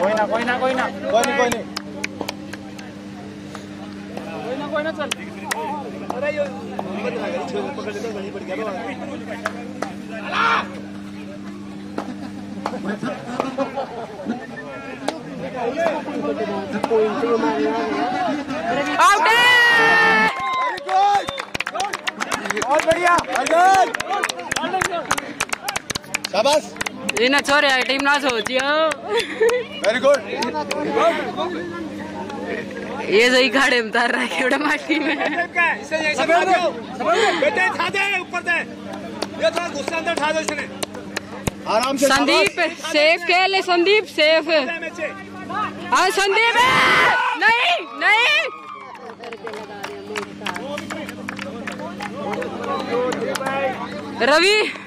कोई ना कोई ना कोई ना। कोई नहीं कोई नहीं। कोई ना कोई ना चल। अरे यो पकड़ ले तो गली पड़ गया आउट वेरी गुड बहुत बढ़िया अर्जुन शाबाश। એના છોરે ટીમ ના સોચ્યો वेरी गुड એ જઈ ગાડે એમ તાર રાખી ઉડે માટી में इसे ऐसे मार दो बेटे ठा दे ऊपर दे ये थोड़ा गुस्सा अंदर ठा दो इसने आराम से संदीप सेफ खेल है संदीप सेफ हाँ संदीप नहीं नहीं रवि रवि जा बेटे गाड़ी का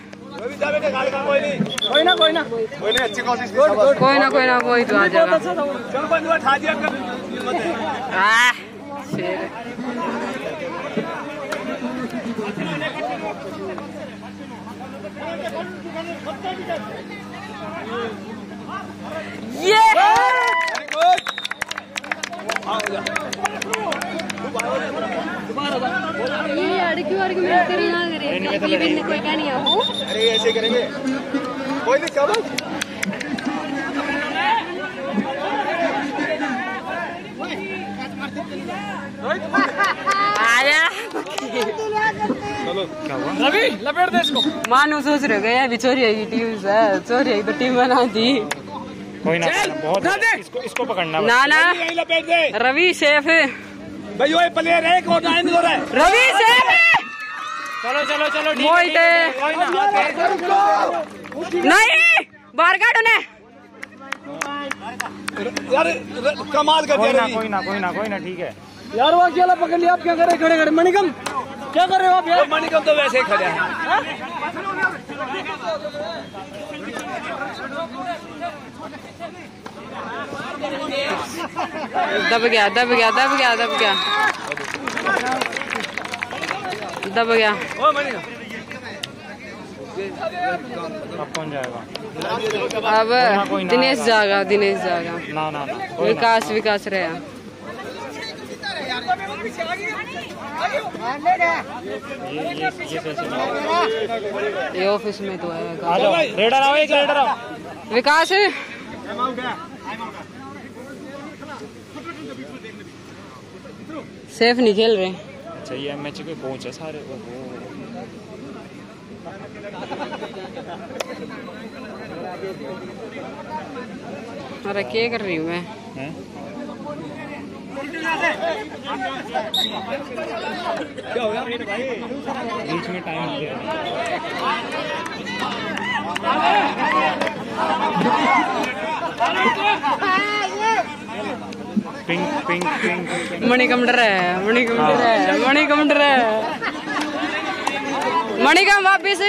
कोई ना कोई ना। कोई ना कोई ना कोई तो आ जाएगा। अच्छा ये दोबारा दोबारा ये अड़की अड़की मेरे तेरी ना? कोई अरे ऐसे करेंगे। कोई मानो सोच रहे गए अभी चोरी की टीम से चोरी तो टीम बना दी। कोई ना बहुत इसको इसको पकड़ना ना ना रवि शेफ। भाई वो प्लेयर है। रवि शेफ। चलो चलो चलो ठीक है, मोहित ठीक है, है। कोई ना नहीं बाहर काटो ने यार कमाल कर कोई ना कोई ना कोई ना कोई ना ठीक है। यार वो अकेला पकड़ लिया आप क्या कर रहे खड़े खड़े। मणिकम क्या कर रहे हो आप यार? मणिकम तो वैसे ही खड़े हैं? दब गया दब गया दब गया दब गया। दब गया। अब कौन जाएगा? अब कोई ना दिनेश। जाएगा दिनेश जाएगा ना ना ना विकास विकास रहा। ये ऑफ़िस में तो आ है रेडर आओ एक रेडर आओ। विकास? सेफ़ नहीं खेल रहे। अच्छा ये मैच के कोच है सारे ओहो अरे क्या कर रही हूँ मैं हैं? बीच में टाइम दिया पिंक पिंक पिंक मणिकम डर है मणिकम डर है मणिकम डर है मणिकम वापिस।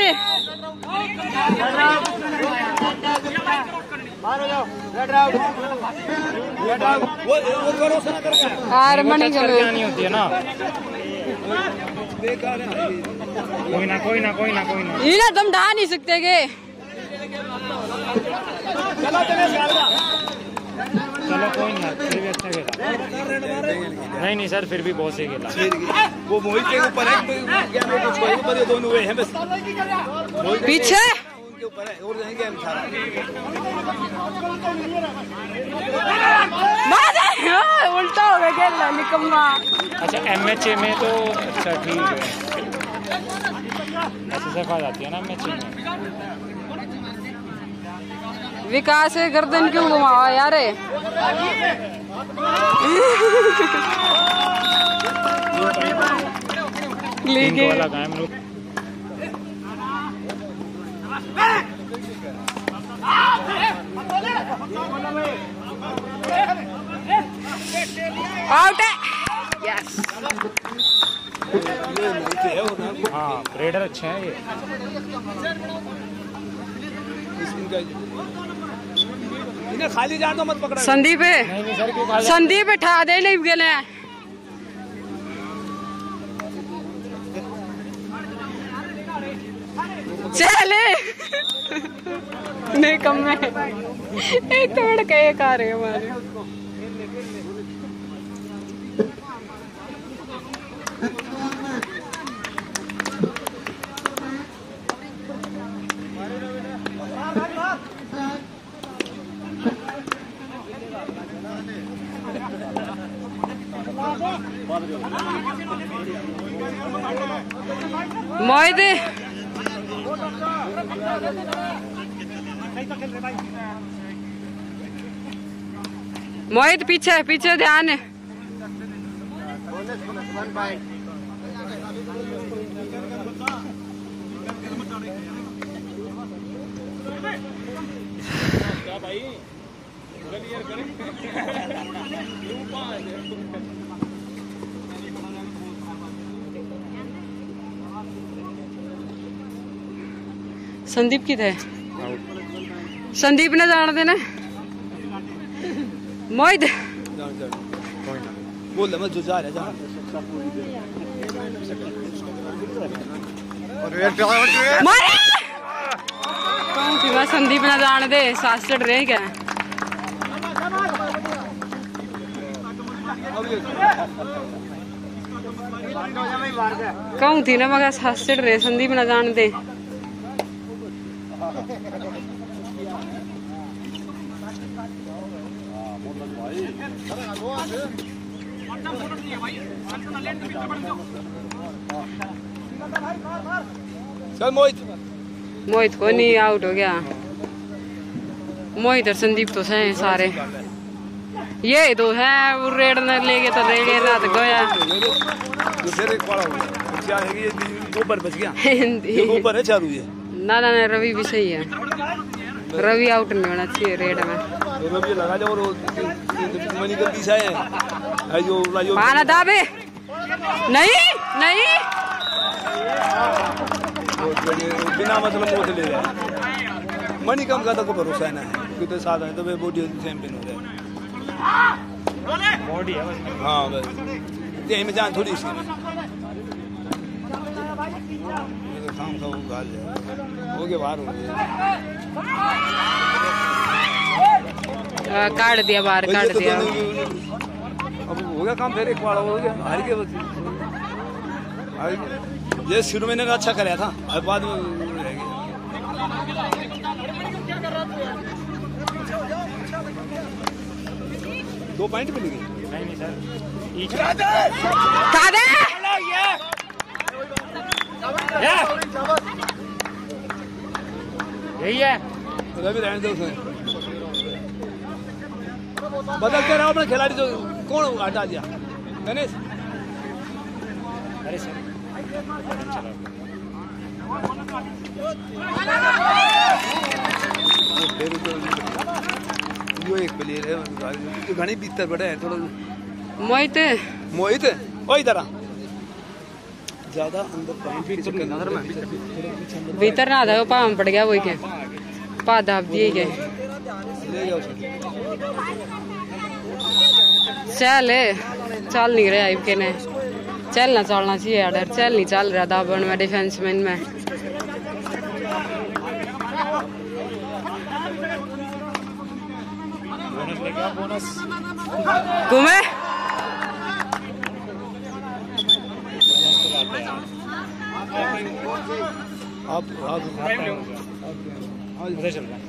यार मणिकम। करके होती है ना। कोई ना कोई ना कोई ना कोई ना। इन्हें तुम ढा नहीं सकते के। चलो। कोई नहीं फिर भी अच्छा खेला। नहीं नहीं सर फिर भी बहुत सही खेला। वो मोहित के ऊपर है दोनों हुए हैं बस। पीछे? उनके ऊपर है और सारा हाँ, उल्टा हो गया खेलना निकम्मा। अच्छा एम एच ए में तो अच्छा ठीक है। ऐसे से आ जाती है ना एम एच ए में। विकास गर्दन क्यों घुमावा यार? लेके। आउट है यस हाँ। रेडर अच्छे हैं ये। इन्हें खाली जान दो मत पकड़ा। संदीप है। संदीप ठा दे नहीं गेले चले। नहीं कम में एक तो एक आ रहे हमारे। मोहित। मोहित पीछे पीछे ध्यान। है। संदीप की थे संदीप ने जान देना मोहित। बोल दे मैं जो जा रहा मैं संदीप ने जान दे सास चढ़ रहे कहूँ थी ना मगर सास चढ़ रहे संदीप ने जान दे। चल मोहित। मोहित को नहीं आउट हो गया। मोहित और संदीप तो हैं सारे। ये दो है वो रेड ने लेके तो रेड रात गया दूसरे एक वाला हो क्या है ये? ऊपर बच गया। ऊपर है चालू ये। ना ना ना रवि भी सही है। रवि आउट नहीं होना चाहिए रेड में। तो रवि लगा जाओ और मनी के पीछे है। है जो जो पाना दाबे। नहीं नहीं। बिना मतलब वो ले जाए। मनी कम का तो कोई भरोसा है ना। कितने साल है तो वे बॉडी चैंपियन हो जाए। बॉडी है बस। हाँ बस यही में जान थोड़ी इसकी में ये तो काम का वो गाल है हो गया बाहर हो गया काट दिया। बाहर काट तो दिया अब हो गया काम फिर एक बार हो गया। हार गया बस। ये शुरू में इन्होंने अच्छा कराया था अब बाद में रह गया। दो पॉइंट मिल गए। नहीं नहीं सर। दे! यही है। रवि रहने दो उसमें बदलते रहो अपने खिलाड़ी जो कौन हटा दिया? गणेश? अरे सर। यो एक प्लेयर है जो घणी भीतर बड़ा है थोड़ा मोहित मोहित ओ इधर आ। ज़्यादा अंदर में भीतर ना था वो पाम पड़ गया वही के पा दाब दिए के चल चल नहीं रहा इनके ने। चलना चलना चाहिए यार चल नहीं चल रहा दाबन में डिफेंस में। इनमें बोनस बोनस घूमे? आप आप उधर चल रहा है